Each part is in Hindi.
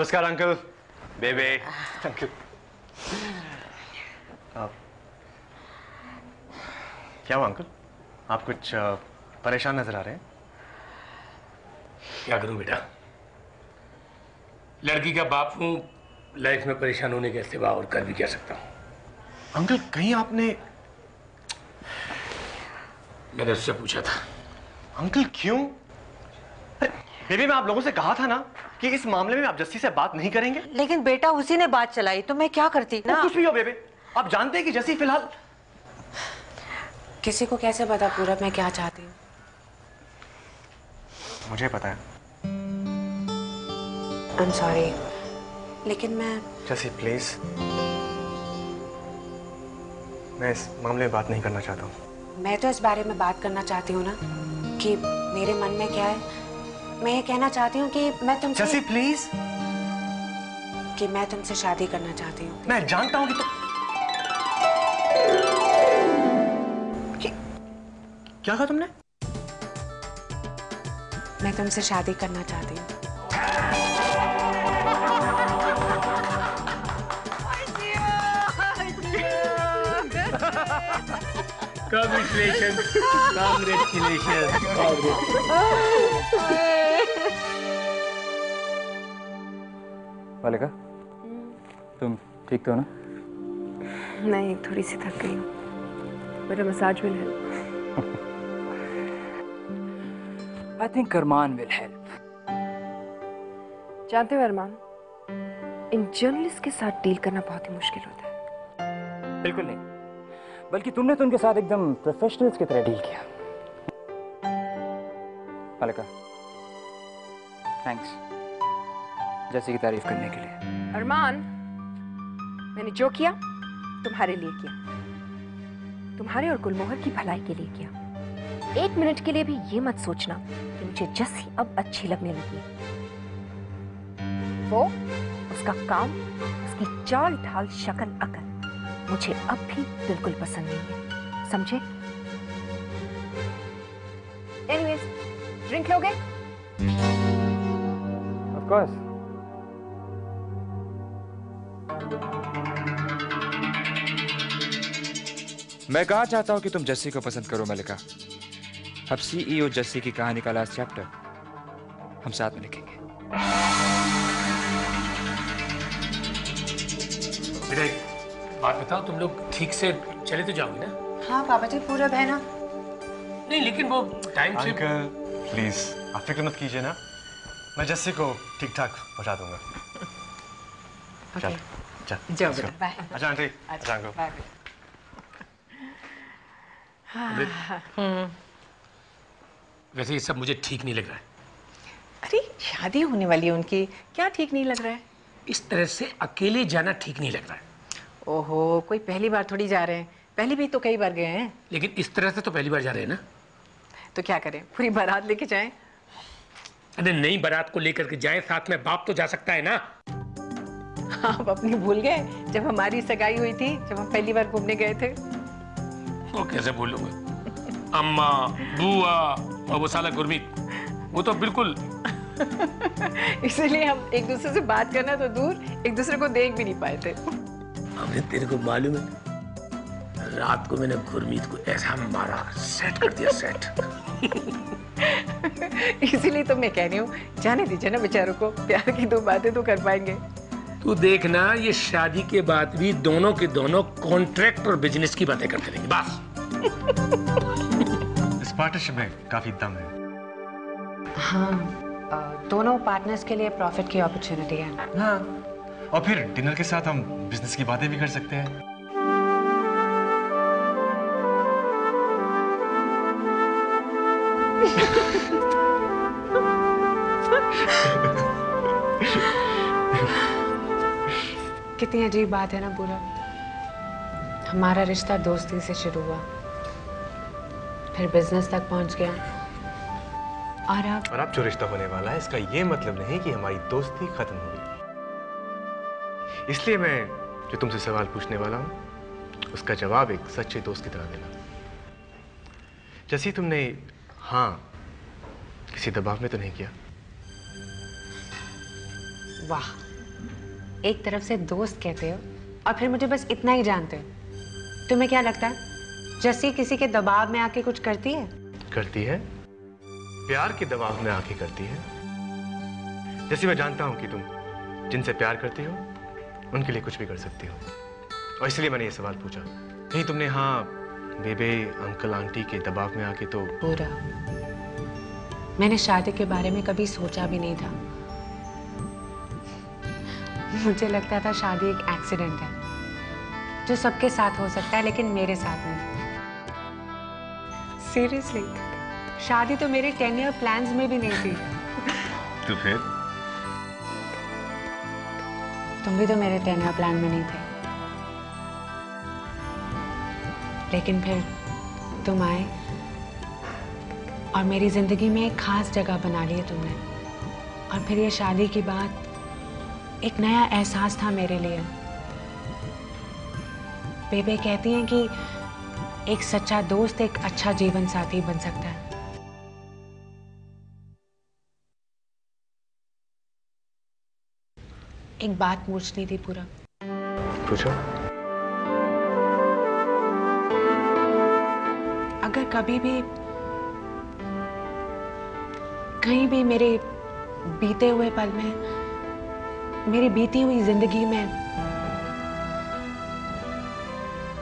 नमस्कार अंकल बेबे अंकल आप क्या हुआ अंकल आप कुछ परेशान नज़र आ रहे हैं? क्या करूँ बेटा? लड़की का बाप हूँ लाइफ में परेशान होने के सिवा और कर भी क्या सकता हूँ? अंकल कहीं आपने मैंने उससे पूछा था। अंकल क्यों? बेबी मैं आप लोगों से कहा था ना। कि इस मामले में आप जस्सी से बात नहीं करेंगे? लेकिन बेटा उसी ने बात चलाई तो मैं क्या करती ना? कुछ भी हो बेबे। आप जानते हैं कि जस्सी फ़िलहाल किसी को कैसे पता पूरा? मैं क्या चाहती हूँ? मुझे पता है। आई एम सॉरी लेकिन मैं जस्सी प्लीज़ मैं इस मामले में बात नहीं करना चाहता हूँ। मैं तो इस बारे में बात करना चाहती हूँ ना कि मेरे मन में क्या है? मैं ये कहना चाहती हूँ कि मैं तुमसे जस्सी प्लीज़ कि मैं तुमसे शादी करना चाहती हूँ। मैं जानता हूँ कि तुम कि- क्या कहा तुमने? मैं तुमसे शादी करना चाहती हूँ। Congratulations. Congratulations. वालिका तुम ठीक तो हो ना? नहीं थोड़ी सी थक गई हूँ। मेरा massage will help I think Arman will help जानते हो अरमान इन जर्नलिस्ट के साथ डील करना बहुत ही मुश्किल होता है। बिल्कुल नहीं। बल्कि तुमने तो उनके साथ एकदम प्रोफेशनल्स की तरह डील किया। वालिका थैंक्स जैसे की तारीफ़ करने के लिए। अरमान मैंने जो किया तुम्हारे लिए किया। तुम्हारे और गुलमोहर की भलाई के लिए किया। एक मिनट के लिए भी ये मत सोचना कि मुझे जस्सी अब अच्छी लगने लगी। वो उसका काम उसकी चाल ढाल शक्ल अकल मुझे अब भी बिल्कुल पसंद नहीं है। समझे? एनीवेज ड्रिंक लोगे? ऑफ़ कोर्स मैं कहा चाहता हूँ कि तुम जस्सी को पसंद करो मलिका अब सीईओ जस्सी की कहानी का लास्ट चैप्टर हम साथ में लिखेंगे। बात बताओ तुम लोग ठीक से चले तो जाओगे ना? हाँ पापा जी पूरा है ना। नहीं लेकिन वो टाइम से अंकल प्लीज़ आप फ़िक्र मत कीजिए ना। मैं जस्सी को ठीक ठाक पहुँचा दूँगा। Okay. चल चल। जाओ. बेटा बाय अच्छा आंटी। अच्छा अंकल। बाय वैसे ये सब मुझे ठीक नहीं लग रहा है। अरे शादी होने वाली है उनकी। क्या ठीक नहीं लग रहा है? इस तरह से अकेले जाना ठीक नहीं लग रहा है। ओहो कोई पहली बार थोड़ी जा रहे हैं। पहले भी तो कई बार गए हैं। लेकिन इस तरह से तो पहली बार जा रहे हैं ना। तो क्या करें? पूरी बारात लेके जाएँ? अरे नई बारात को लेकर के जाए साथ में बाप तो जा सकता है ना। आप अपनी भूल गए जब हमारी सगाई हुई थी जब हम पहली बार घूमने गए थे। वो कैसे भूलूँगा? अम्मा बुआ और वो साला गुरमीत वो तो बिल्कुल इसीलिए हम एक दूसरे से बात करना तो दूर एक दूसरे को देख भी नहीं पाए थे। हमने तेरे को मालूम है रात को मैंने गुरमीत को ऐसा मारा सेट कर दिया सेट इसीलिए तो मैं कह रही हूँ जाने दीजिए ना बेचारों को प्यार की दो बातें तो कर पाएँगे। तू देखना ये शादी के बाद भी दोनों के दोनों कॉन्ट्रैक्ट और बिज़नेस की बातें करते रहेंगे। बस। इस पार्टनरशिप में काफ़ी दम है। हाँ दोनों पार्टनर्स के लिए प्रॉफिट की अपॉर्चुनिटी है। हाँ और फिर डिनर के साथ हम बिज़नेस की बातें भी कर सकते हैं। कितनी अजीब बात है ना पूरा हमारा रिश्ता दोस्ती से शुरू हुआ। फिर बिज़नेस तक पहुँच गया। और अब? और अब जो रिश्ता होने वाला है इसका ये मतलब नहीं कि हमारी दोस्ती खत्म हो गई। इसलिए मैं जो तुमसे सवाल पूछने वाला हूँ उसका जवाब एक सच्चे दोस्त की तरह देना। जैसे तुमने हाँ किसी दबाव में तो नहीं किया? वाह। एक तरफ़ से दोस्त कहते हो और फिर मुझे बस इतना ही जानते हो। तुम्हें क्या लगता है? जस्सी किसी के दबाव में आके कुछ करती है? करती है? प्यार के दबाव में आके करती है? जैसे मैं जानता हूँ कि तुम जिनसे प्यार करती हो उनके लिए कुछ भी कर सकती हो। और इसलिए मैंने ये सवाल पूछा। नहीं तुमने हाँ बेबे अंकल आंटी के दबाव में आके तो पूरा मैंने शादी के बारे में कभी सोचा भी नहीं था। मुझे लगता था शादी एक एक्सीडेंट है जो सबके साथ हो सकता है लेकिन मेरे साथ नहीं। सीरियसली शादी तो मेरे टेन ईयर प्लान में भी नहीं थी। तो फिर? तुम भी तो मेरे टेन ईयर प्लान में नहीं थे। लेकिन फिर तुम आए और मेरी ज़िंदगी में एक खास जगह बना ली है तुमने। और फिर ये शादी की बात एक नया एहसास था मेरे लिए। बेबे कहती हैं कि एक सच्चा दोस्त एक अच्छा जीवन साथी बन सकता है। एक बात पूछनी थी पूरा। पूछो। अगर कभी भी कहीं भी मेरे बीते हुए पल में मेरी बीती हुई ज़िंदगी में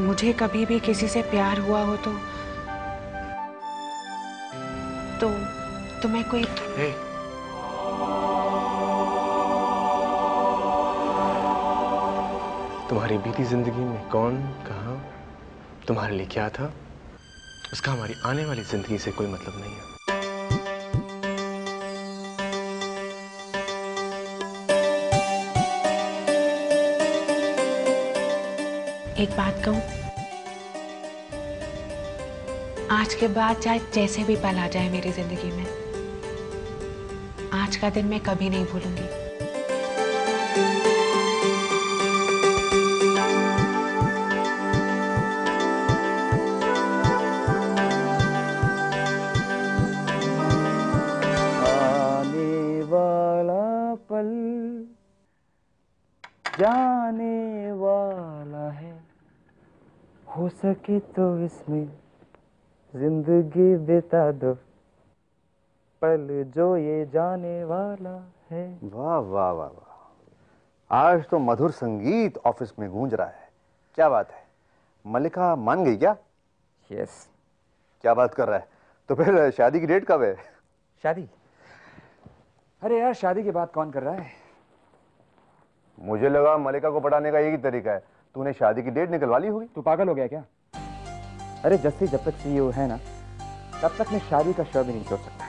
मुझे कभी भी किसी से प्यार हुआ हो तो तो तो मैं कोई हे। तुम्हारी बीती ज़िंदगी में कौन, कहा, तुम्हारे लिए क्या था? उसका हमारी आने वाली ज़िंदगी से कोई मतलब नहीं है। एक बात कहूँ? आज के बाद चाहे जैसे भी पल आ जाए मेरी ज़िंदगी में, आज का दिन मैं कभी नहीं भूलूँगी। आने वाला पल, जाने वाला हो सके तो इसमें ज़िंदगी बिता दो। पल जो ये जाने वाला है। वाह वाह वाह वाह। आज तो मधुर संगीत ऑफ़िस में गूंज रहा है। क्या बात है? मलिका मान गई क्या? Yes yes. क्या बात कर रहा है? तो फिर शादी की डेट कब है? शादी? अरे यार शादी की बात कौन कर रहा है? मुझे लगा मलिका को पटाने का एक ही तरीका है। तूने शादी की डेट निकलवा ली होगी। तू पागल हो गया क्या? अरे जस्सी जब तक सीईओ है ना तब तक मैं शादी का शव भी नहीं सोच सकता।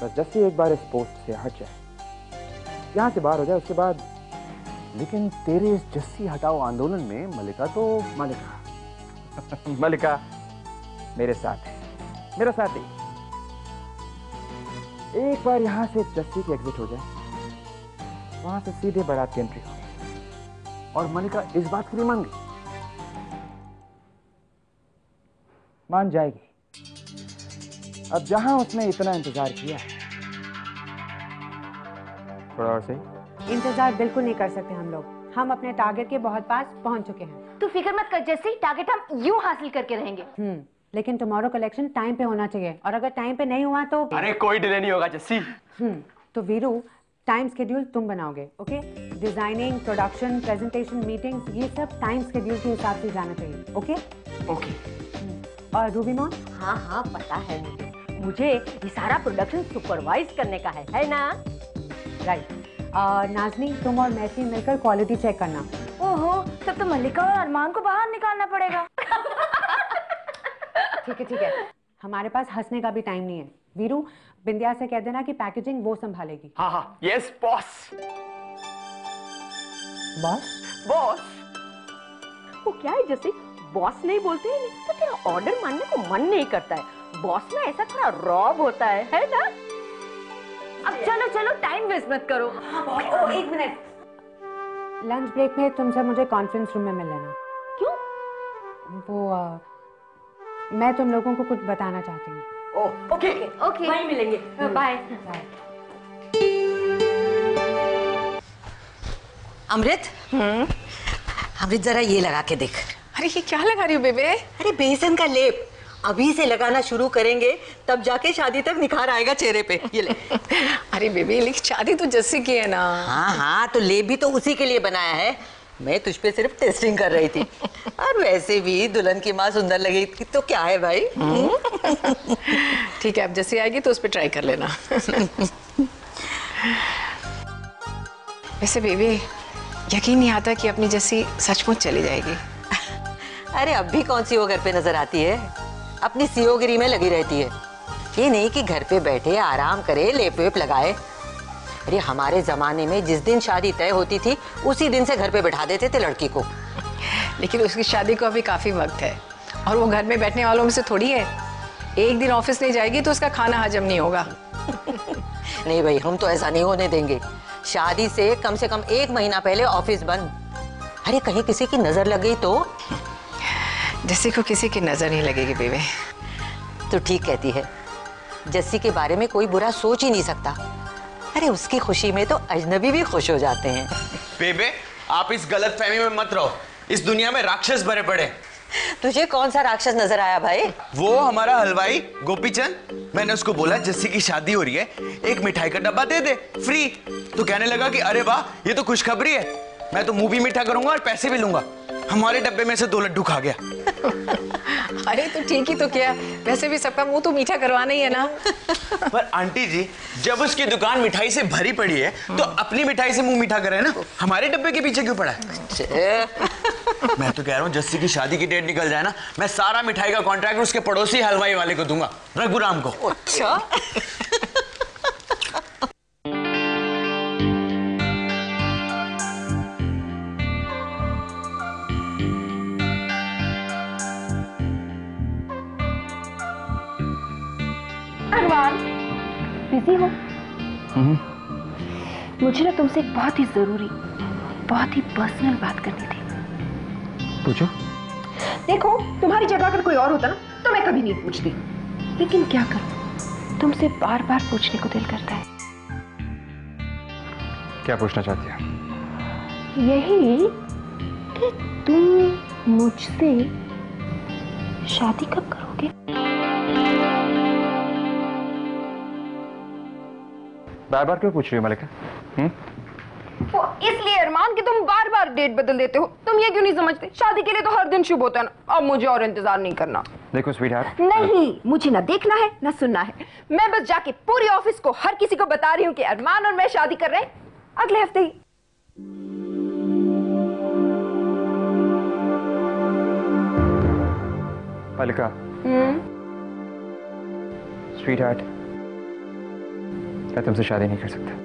बस जस्सी एक बार इस पोस्ट से हट जाए। यहाँ से बाहर हो जाए उसके बाद। लेकिन तेरे इस जस्सी हटाओ आंदोलन में मलिका तो मलिका मलिका मेरे साथ है। मेरा साथ ही एक बार यहाँ से जस्सी की एग्जिट हो जाए वहाँ से सीधे बारात की एंट्री हो। और मल्लिका इस बात के लिए मान गई मान जाएगी। अब जहाँ उसने इतना इंतज़ार किया है। थोड़ा और सही। इंतज़ार बिल्कुल नहीं कर सकते हम लोग। हम अपने टारगेट के बहुत पास पहुँच चुके हैं। तू फ़िक्र मत कर जैसे टारगेट हम यूँ हासिल करके रहेंगे। हम्म लेकिन टुमारो कलेक्शन टाइम पे होना चाहिए। और अगर टाइम पे नहीं हुआ तो अरे कोई डिले नहीं होगा जस्सी हम्म तो वीरू टाइम स्केड्यूल तुम बनाओगे okay designing production presentation meetings ये सब टाइम स्केड्यूल के हिसाब से जाना चाहिए ओके ओके और रूबी मॉन हाँ हाँ पता है मुझे। मुझे ये सारा प्रोडक्शन सुपरवाइज करने का है है ना? राइट नाजनी तुम और मैथी मिलकर क्वालिटी चेक करना। ओहो तब तो मल्लिका और अरमान को बाहर निकालना पड़ेगा। ठीक है ठीक है। हमारे पास हंसने का भी टाइम नहीं है। वीरू बिंदिया से कह देना कि पैकेजिंग वो संभालेगी। हाँ हाँ। यस बॉस बस बॉस वो क्या है जैसे बॉस नहीं बोलते हैं? तो तेरा ऑर्डर मानने को मन नहीं करता है? बॉस में ऐसा थोड़ा रॉब होता है है ना? अब चलो चलो टाइम वेस्ट मत करो। ओ, एक मिनट लंच ब्रेक में तुमसे मुझे कॉन्फ्रेंस रूम में मिल लेना क्यों? वो अ, मैं तुम लोगों को कुछ बताना चाहती हूँ। ओके ओके वहीं मिलेंगे। बाय अमृत? अमृत जरा ये लगा के देख। अरे ये क्या लगा रही हो बेबे? अरे बेसन का लेप। अभी से लगाना शुरू करेंगे तब जाके शादी तक निखार आएगा चेहरे पे। ये ले। अरे बेबी लेकिन शादी तो जस्सी की है ना। हाँ हाँ तो लेप भी तो उसी के लिए बनाया है। मैं तुझ पे सिर्फ़ टेस्टिंग कर रही थी। और वैसे भी दुल्हन की माँ सुंदर लगी थी तो क्या है भाई? ठीक है अब जैसी आएगी तो उस पर ट्राई कर लेना। वैसे बेबी यकीन नहीं आता कि अपनी जैसी सचमुच चली जाएगी। अरे अब भी कौन सी वो घर पे नज़र आती है? अपनी सीओगिरी में लगी रहती है। ये नहीं कि घर पे बैठे आराम करे लेप वेप लगाए। अरे हमारे जमाने में जिस दिन शादी तय होती थी उसी दिन से घर पे बैठा देते थे लड़की को। लेकिन उसकी शादी को अभी काफ़ी वक्त है। और वो घर में बैठने वालों में से थोड़ी है। एक दिन ऑफ़िस नहीं जाएगी तो उसका खाना हजम नहीं होगा। नहीं भाई हम तो ऐसा नहीं होने देंगे। शादी से कम से कम एक महीना पहले ऑफ़िस बंद अरे कहीं किसी की नज़र लग गई तो? जैसे को किसी की नज़र नहीं लगेगी बेबे तो ठीक कहती है। जस्सी के बारे में कोई बुरा सोच ही नहीं सकता। अरे उसकी खुशी में तो अजनबी भी खुश हो जाते हैं। बेबे आप इस गलत फहमी में मत रहो। इस दुनिया में राक्षस भरे पड़े तुझे कौन सा राक्षस नज़र आया भाई? वो हमारा हलवाई, गोपीचंद। मैंने उसको बोला, जस्सी की शादी हो रही है, एक मिठाई का डब्बा दे दे फ्री तो कहने लगा कि, अरे वाह, ये तो खुशखबरी है। मैं तो मुँह भी मीठा करूँगा और पैसे भी लूँगा। हमारे डब्बे में से दो लड्डू खा गया। अरे तो ठीक ही तो क्या। वैसे भी सबका मुँह तो मीठा करवाना ही है ना। पर आंटी जी जब उसकी दुकान मिठाई से भरी पड़ी है तो अपनी मिठाई से मुँह मीठा करे ना? हमारे डब्बे के पीछे क्यों पड़ा है? मैं तो कह रहा हूँ जस्सी की शादी की डेट निकल जाए ना मैं सारा मिठाई का कॉन्ट्रैक्ट उसके पड़ोसी हलवाई वाले को दूँगा रघुराम को। अच्छा। बिज़ी हो। मुझे ना तुमसे एक बहुत ही ज़रूरी बहुत ही पर्सनल बात करनी थी। पूछो। देखो तुम्हारी जगह अगर कोई और होता ना तो मैं कभी नहीं पूछती। लेकिन क्या करूँ? तुमसे बार बार पूछने को दिल करता है। क्या पूछना चाहती है? यही कि तुम मुझसे शादी कब करोगे? बार बार क्यों पूछ रही हो मलिका हम्म? वो इसलिए अरमान कि तुम बार बार डेट बदल देते हो। तुम ये क्यों नहीं समझते? शादी के लिए तो हर दिन शुभ होता है ना। अब मुझे और इंतज़ार नहीं करना। देखो स्वीट हार्ट नहीं मुझे ना देखना है ना सुनना है। मैं बस जाके पूरी ऑफ़िस को हर किसी को बता रही हूँ कि अरमान और मैं शादी कर रहे हैं। अगले हफ़्ते ही। मलिका स्वीट हार्ट मैं तुमसे शादी नहीं कर सकता।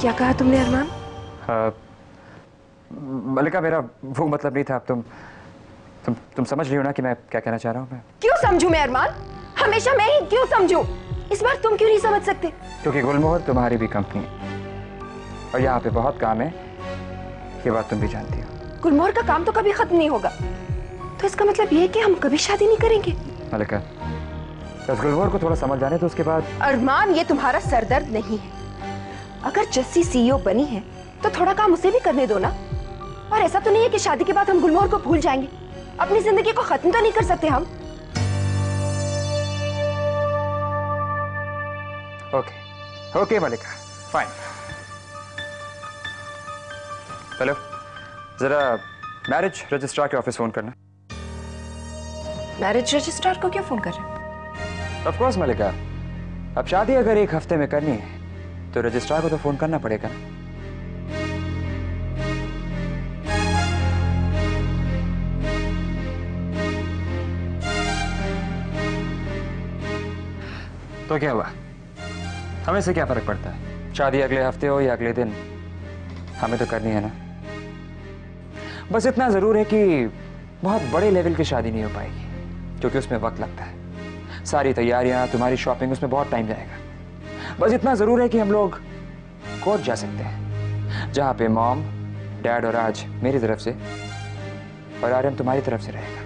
क्या कहा तुमने अरमान? हाँ, मलिका मेरा वो मतलब नहीं था। अब तुम तुम तुम समझ रही हो ना कि मैं क्या कहना चाह रहा हूँ मैं? क्यों समझू मैं अरमान? हमेशा मैं ही क्यों समझू? इस बार तुम क्यों नहीं समझ सकते? क्योंकि गुलमोहर तुम्हारी भी कंपनी है। और यहाँ पे बहुत काम है। ये बात तुम भी जानती हो। गुलमोहर का काम तो कभी खत्म नहीं होगा। तो इसका मतलब ये है कि हम कभी शादी नहीं करेंगे। मलिका बस गुलमोहर को थोड़ा समझ जाने तो उसके बाद। अरमान ये तुम्हारा सरदर्द नहीं है। अगर जस्सी सीईओ बनी है तो थोड़ा काम उसे भी करने दो ना। और ऐसा तो नहीं है कि शादी के बाद हम गुलमोहर को भूल जाएँगे। अपनी ज़िंदगी को खत्म तो नहीं कर सकते हम। Okay okay Malika fine hello जरा मैरिज रजिस्ट्रार के ऑफ़िस फ़ोन करना मैरिज रजिस्ट्रार को क्यों फ़ोन कर रहे ऑफ़ कोर्स मलिका अब शादी अगर एक हफ़्ते में करनी है तो रजिस्ट्रार को तो फ़ोन करना पड़ेगा ना। तो क्या हुआ? हमें से क्या फ़र्क पड़ता है? शादी अगले हफ़्ते हो या अगले दिन? हमें तो करनी है ना? बस इतना ज़रूर है कि बहुत बड़े लेवल की शादी नहीं हो पाएगी, क्योंकि उसमें वक्त लगता है। सारी तैयारियाँ, तुम्हारी शॉपिंग, उसमें बहुत टाइम जाएगा। बस इतना ज़रूर है कि हम लोग कोर्ट जा सकते हैं, जहाँ पे मॉम, डैड और आज मेरी तरफ़ से और आर्यन तुम्हारी तरफ़ से रहेगा।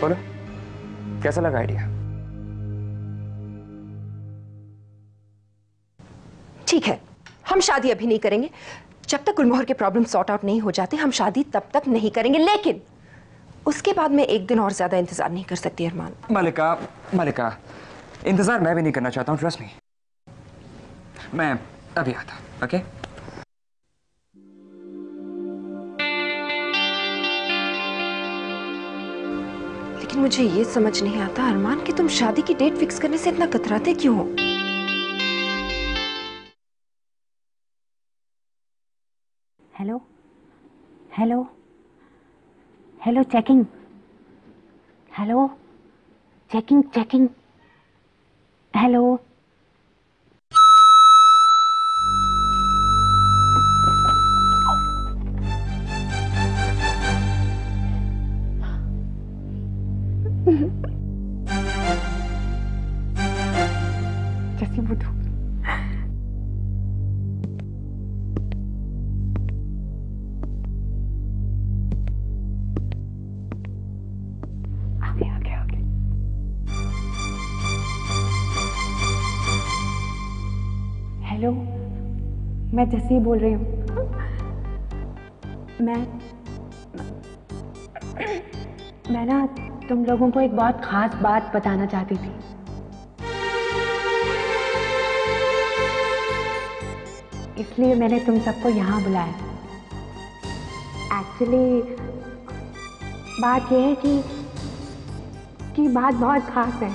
बोलो, कैसा लगा आइडिया? ठीक है हम शादी अभी नहीं करेंगे। जब तक गुलमोहर के प्रॉब्लम सॉर्ट आउट नहीं हो जाते हम शादी तब तक नहीं करेंगे। लेकिन उसके बाद मैं एक दिन और ज़्यादा इंतज़ार नहीं कर सकती अरमान। मलिका मलिका इंतज़ार मैं भी नहीं करना चाहता हूँ ट्रस्ट मी मैं अभी आता ओके लेकिन मुझे ये समझ नहीं आता अरमान कि तुम शादी की डेट फिक्स करने से इतना कतराते क्यों हो? Hello hello checking hello checking checking hello मैं जसी बोल रही हूँ, मैं मैं ना तुम लोगों को एक बहुत खास बात बताना चाहती थी। इसलिए मैंने तुम सबको यहाँ बुलाया। एक्चुअली बात यह है कि कि बात बहुत खास है।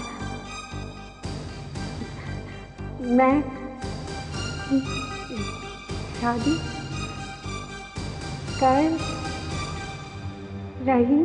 मैं शादी कर। रही।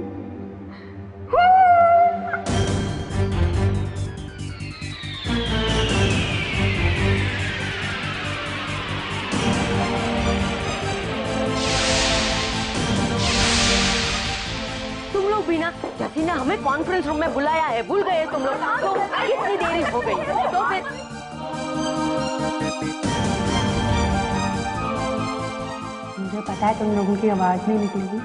तुम लोग भी ना ने हमें कॉन्फ्रेंस रूम में बुलाया है। भूल गए तुम लोग। तो कितनी देरी हो गई। तो फिर पता है तुम लोगों की आवाज़ नहीं निकलेगी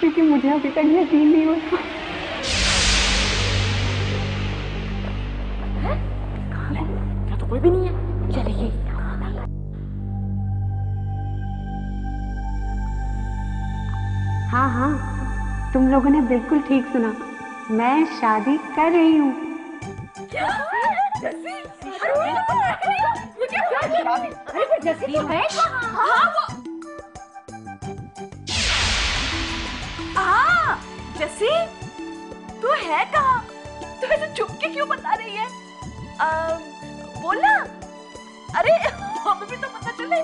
क्योंकि मुझे अभी तक यकीन नहीं होता तो कोई भी नहीं है चलिए हाँ हाँ तुम लोगों ने बिल्कुल ठीक सुना मैं शादी कर रही हूँ जैसी तू है कहाँ तू ऐसे चुप क्यों बता रही है बोलना अरे हमें भी तो पता चले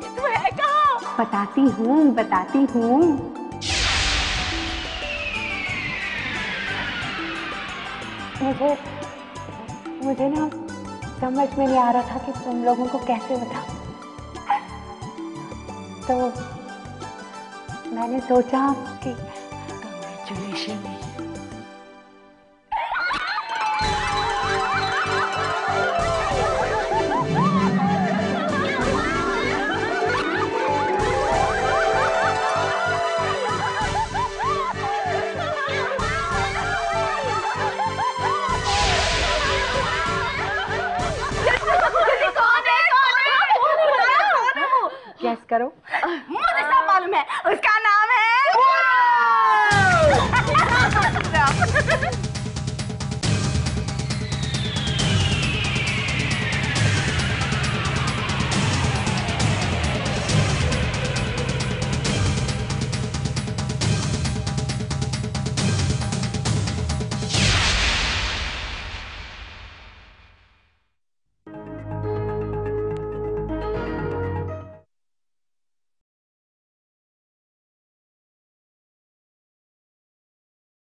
कि तू है कहाँ बताती हूँ बताती हूँ। मुझे मुझे ना समझ में नहीं आ रहा था कि तुम लोगों को कैसे बताऊँ। तो मैंने सोचा कि गैस करो। मुझे सब मालूम है। उसका नाम है अच्छा।